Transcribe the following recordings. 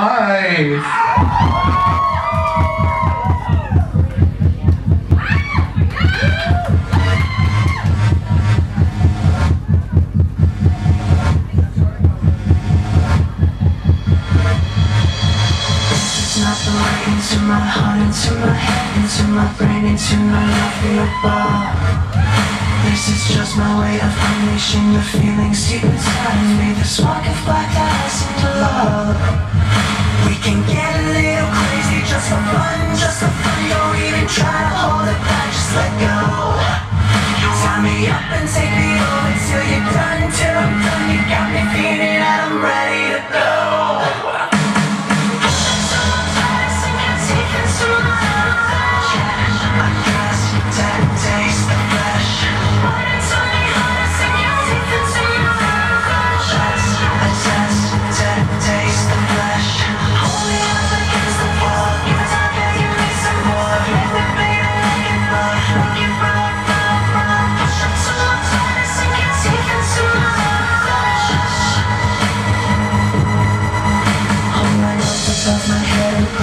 life. into my heart, into my head, into my brain, into my love for your ball. This is just my way of unleashing the feelings deep inside me. The spark of black eyes into love. We can get a little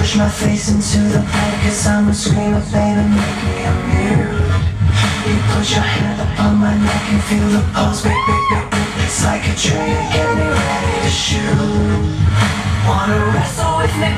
Push my face into the bed Cause I'm a screamer, baby, make me a mute You put your hand upon my neck and feel the pulse beat, beat It's like a trigger, get me ready to shoot. Wanna wrestle with me,